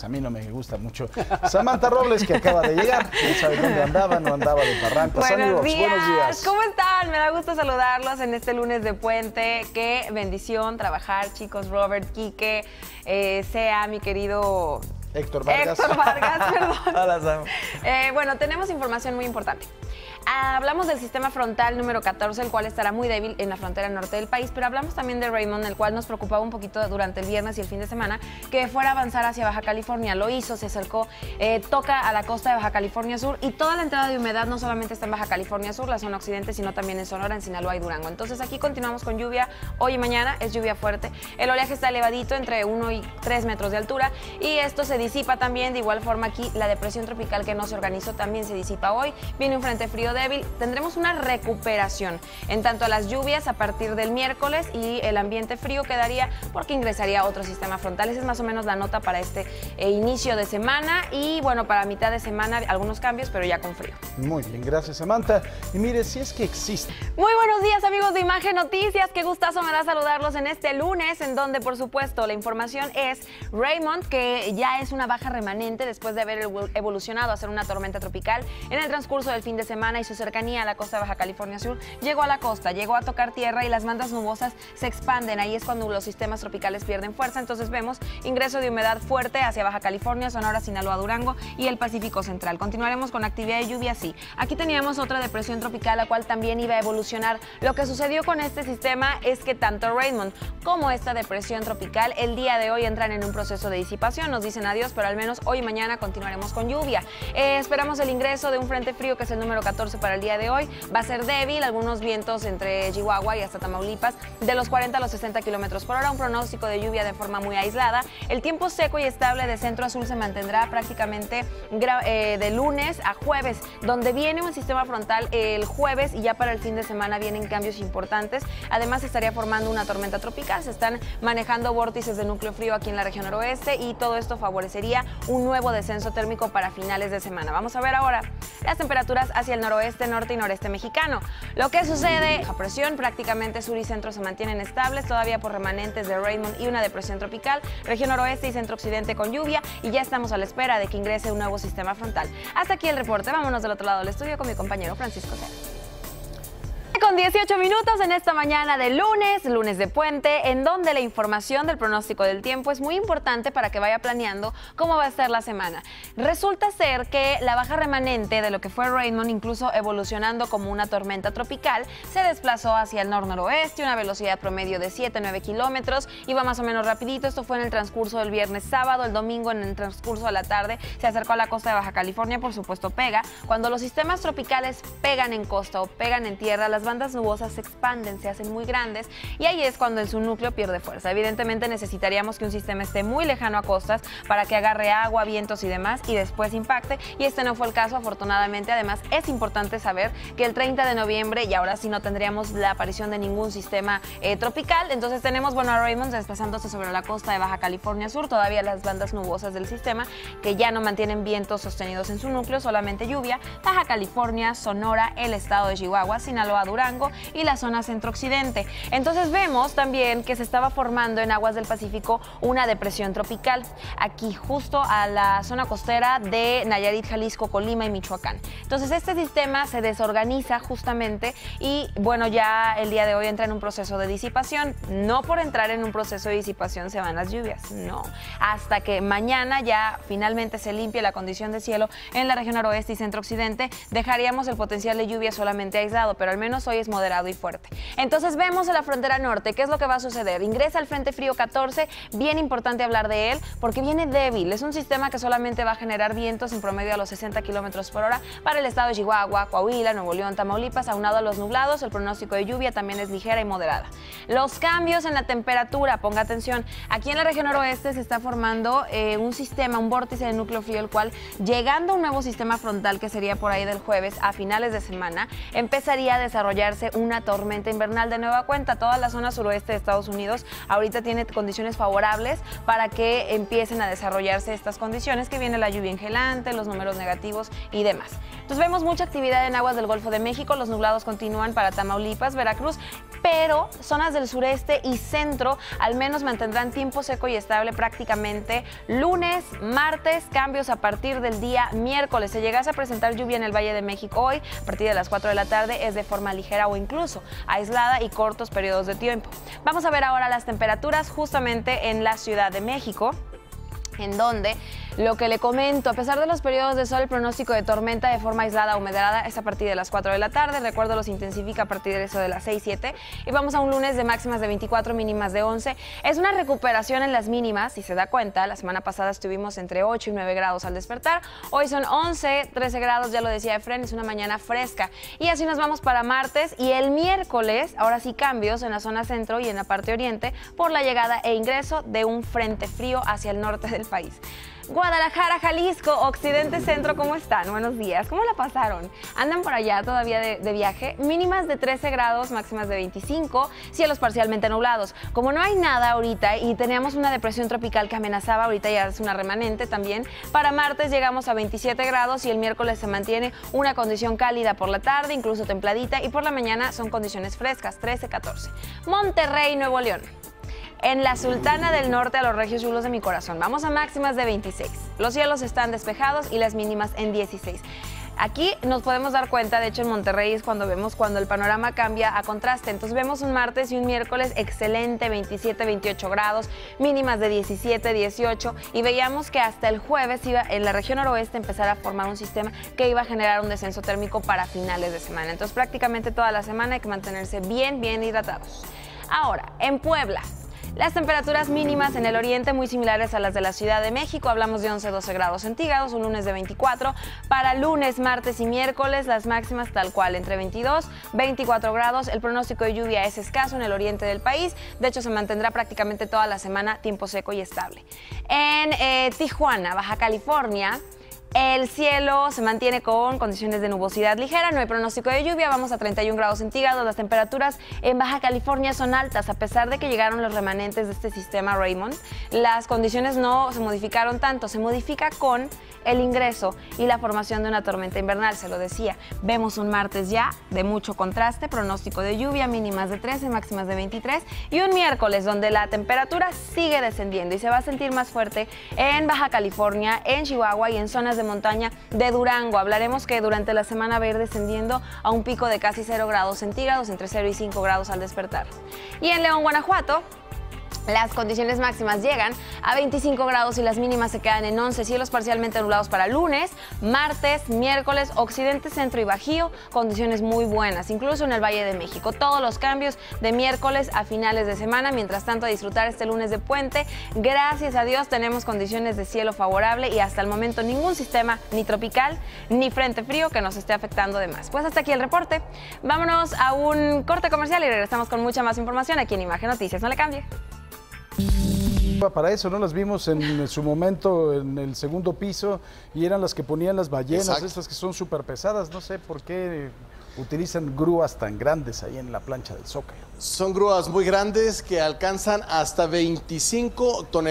pues a mí no me gusta mucho. Samantha Robles, que acaba de llegar, no sabe dónde andaba, no andaba de parrantas. Buenos días. buenos días. ¿Cómo están? Me da gusto saludarlos en este lunes de puente. Qué bendición trabajar, chicos. Robert, Quique, eh, sea mi querido Héctor Vargas. Héctor Vargas, perdón. Hola, Sam. Eh, bueno, tenemos información muy importante. Hablamos del sistema frontal número 14, el cual estará muy débil en la frontera norte del país, pero hablamos también de Raymond, el cual nos preocupaba un poquito durante el viernes y el fin de semana, que fuera a avanzar hacia Baja California. Lo hizo, se acercó, eh, toca a la costa de Baja California Sur y toda la entrada de humedad no solamente está en Baja California Sur, la zona occidente, sino también en Sonora, en Sinaloa y Durango. Entonces aquí continuamos con lluvia hoy y mañana, es lluvia fuerte. El oleaje está elevadito, entre 1 y 3 metros de altura, y esto se disipa también. De igual forma aquí la depresión tropical que no se organizó también se disipa hoy. Viene un frente frío débil, tendremos una recuperación en tanto a las lluvias a partir del miércoles y el ambiente frío quedaría porque ingresaría otro sistema frontal. Esa es más o menos la nota para este eh, inicio de semana y bueno, para mitad de semana algunos cambios, pero ya con frío. Muy bien, gracias, Samantha. Y mire, si es que existe Muy buenos días amigos de Imagen Noticias, qué gustazo me da saludarlos en este lunes en donde por supuesto la información es Raymond que ya es una baja remanente después de haber evo- evolucionado a ser una tormenta tropical en el transcurso del fin de semana y su cercanía a la costa de Baja California Sur llegó a la costa, llegó a tocar tierra y las bandas nubosas se expanden, ahí es cuando los sistemas tropicales pierden fuerza, entonces vemos ingreso de humedad fuerte hacia Baja California, Sonora, Sinaloa, Durango y el Pacífico Central. Continuaremos con actividad de lluvia, sí. Aquí teníamos otra depresión tropical, la cual también iba a evolucionar. Lo que sucedió con este sistema es que tanto Raymond como esta depresión tropical el día de hoy entran en un proceso de disipación. Nos dicen adiós, pero al menos hoy y mañana continuaremos con lluvia. Eh, esperamos el ingreso de un frente frío que es el número 14 para el día de hoy. Va a ser débil, algunos vientos entre Chihuahua y hasta Tamaulipas de los 40 a los 60 kilómetros por hora. Un pronóstico de lluvia de forma muy aislada. El tiempo seco y estable de centro azul se mantendrá prácticamente eh, de lunes a jueves, donde viene un sistema frontal el jueves y ya para el fin de semana vienen cambios importantes. Además, estaría formando una tormenta tropical. Se están manejando vórtices de núcleo frío aquí en la región noroeste y todo esto favorecería un nuevo descenso térmico para finales de semana. Vamos a ver ahora las temperaturas hacia el noroeste, norte y noreste mexicano. Lo que sucede, baja presión, prácticamente sur y centro se mantienen estables, todavía por remanentes de Raymond y una depresión tropical, región noroeste y centro occidente con lluvia y ya estamos a la espera de que ingrese un nuevo sistema frontal. Hasta aquí el reporte, vámonos del otro lado del estudio con mi compañero Francisco Cera. Con 18 minutos en esta mañana de lunes, lunes de puente, en donde la información del pronóstico del tiempo es muy importante para que vaya planeando cómo va a ser la semana. Resulta ser que la baja remanente de lo que fue Raymond, incluso evolucionando como una tormenta tropical, se desplazó hacia el nor-noroeste, una velocidad promedio de 7-9 kilómetros, iba más o menos rapidito, esto fue en el transcurso del viernes sábado, el domingo en el transcurso de la tarde, se acercó a la costa de Baja California, por supuesto pega. Cuando los sistemas tropicales pegan en costa o pegan en tierra, las bandas nubosas se expanden, se hacen muy grandes y ahí es cuando en su núcleo pierde fuerza. Evidentemente necesitaríamos que un sistema esté muy lejano a costas para que agarre agua, vientos y demás y después impacte y este no fue el caso afortunadamente. Además es importante saber que el 30 de noviembre y ahora sí no tendríamos la aparición de ningún sistema eh, tropical. Entonces tenemos, bueno, a Raymond desplazándose sobre la costa de Baja California Sur, todavía las bandas nubosas del sistema que ya no mantienen vientos sostenidos en su núcleo, solamente lluvia. Baja California, Sonora, el estado de Chihuahua, Sinaloa, Durango y la zona centro-occidente. Entonces vemos también que se estaba formando en aguas del Pacífico una depresión tropical, aquí justo a la zona costera de Nayarit, Jalisco, Colima y Michoacán. Entonces este sistema se desorganiza justamente y bueno, ya el día de hoy entra en un proceso de disipación. No por entrar en un proceso de disipación se van las lluvias, no. Hasta que mañana ya finalmente se limpie la condición de cielo en la región noroeste y centro-occidente, dejaríamos el potencial de lluvia solamente aislado, pero al menos hoy es moderado y fuerte. Entonces vemos en la frontera norte, ¿qué es lo que va a suceder? Ingresa el Frente Frío 14, bien importante hablar de él, porque viene débil. Es un sistema que solamente va a generar vientos en promedio a los 60 kilómetros por hora para el estado de Chihuahua, Coahuila, Nuevo León, Tamaulipas, aunado a los nublados, el pronóstico de lluvia también es ligera y moderada. Los cambios en la temperatura, ponga atención, aquí en la región noroeste se está formando eh, un sistema, un vórtice de núcleo frío, el cual llegando a un nuevo sistema frontal que sería por ahí del jueves a finales de semana, empezaría a una tormenta invernal de nueva cuenta. Toda la zona suroeste de Estados Unidos ahorita tiene condiciones favorables para que empiecen a desarrollarse estas condiciones, que viene la lluvia ingelante, los números negativos y demás. Entonces vemos mucha actividad en aguas del Golfo de México, los nublados continúan para Tamaulipas, Veracruz pero zonas del sureste y centro al menos mantendrán tiempo seco y estable prácticamente lunes, martes, cambios a partir del día miércoles. Se llegase a presentar lluvia en el Valle de México hoy, a partir de las 4 de la tarde, es de forma ligera o incluso aislada y cortos periodos de tiempo. Vamos a ver ahora las temperaturas justamente en la Ciudad de México en donde lo que le comento, a pesar de los periodos de sol, el pronóstico de tormenta de forma aislada o moderada es a partir de las 4 de la tarde. Recuerdo, los intensifica a partir de eso de las 6, 7. Y vamos a un lunes de máximas de 24, mínimas de 11. Es una recuperación en las mínimas, si se da cuenta. La semana pasada estuvimos entre 8 y 9 grados al despertar. Hoy son 11, 13 grados, ya lo decía Efren, es una mañana fresca. Y así nos vamos para martes y el miércoles, ahora sí cambios en la zona centro y en la parte oriente por la llegada e ingreso de un frente frío hacia el norte del país. Guadalajara, Jalisco, Occidente Centro, ¿cómo están? Buenos días. ¿Cómo la pasaron? ¿Andan por allá todavía de, viaje? Mínimas de 13 grados, máximas de 25, cielos parcialmente nublados. Como no hay nada ahorita y teníamos una depresión tropical que amenazaba, ahorita ya es una remanente también, para martes llegamos a 27 grados y el miércoles se mantiene una condición cálida por la tarde, incluso templadita, y por la mañana son condiciones frescas, 13, 14. Monterrey, Nuevo León en la Sultana del Norte a los regios chulos de mi corazón. Vamos a máximas de 26. Los cielos están despejados y las mínimas en 16. Aquí nos podemos dar cuenta, de hecho en Monterrey es cuando vemos cuando el panorama cambia a contraste. Entonces vemos un martes y un miércoles excelente, 27, 28 grados, mínimas de 17, 18 y veíamos que hasta el jueves iba en la región noroeste empezar a formar un sistema que iba a generar un descenso térmico para finales de semana. Entonces prácticamente toda la semana hay que mantenerse bien, bien hidratados. Ahora, en Puebla, las temperaturas mínimas en el oriente muy similares a las de la Ciudad de México, hablamos de 11-12 grados centígrados, un lunes de 24. Para lunes, martes y miércoles, las máximas tal cual, entre 22 24 grados. El pronóstico de lluvia es escaso en el oriente del país, de hecho se mantendrá prácticamente toda la semana tiempo seco y estable. En eh, Tijuana, Baja California, el cielo se mantiene con condiciones de nubosidad ligera, no hay pronóstico de lluvia, vamos a 31 grados centígrados. Las temperaturas en Baja California son altas, a pesar de que llegaron los remanentes de este sistema Raymond. Las condiciones no se modificaron tanto, se modifica con el ingreso y la formación de una tormenta invernal, se lo decía. Vemos un martes ya de mucho contraste, pronóstico de lluvia, mínimas de 13, máximas de 23, y un miércoles donde la temperatura sigue descendiendo y se va a sentir más fuerte en Baja California, en Chihuahua y en zonas de de montaña de Durango. Hablaremos que durante la semana va a ir descendiendo a un pico de casi 0 grados centígrados, entre 0 y 5 grados al despertar. Y en León, Guanajuato, las condiciones máximas llegan a 25 grados y las mínimas se quedan en 11. Cielos parcialmente nublados para lunes, martes, miércoles, occidente, centro y bajío. Condiciones muy buenas, incluso en el Valle de México. Todos los cambios de miércoles a finales de semana. Mientras tanto, a disfrutar este lunes de puente. Gracias a Dios tenemos condiciones de cielo favorable y hasta el momento ningún sistema ni tropical ni frente frío que nos esté afectando de más. Pues hasta aquí el reporte. Vámonos a un corte comercial y regresamos con mucha más información aquí en Imagen Noticias. No le cambie. Para eso, ¿no? Las vimos en su momento en el segundo piso y eran las que ponían las ballenas, estas que son súper pesadas. No sé por qué utilizan grúas tan grandes ahí en la plancha del Zócalo. Son grúas muy grandes que alcanzan hasta 25 toneladas.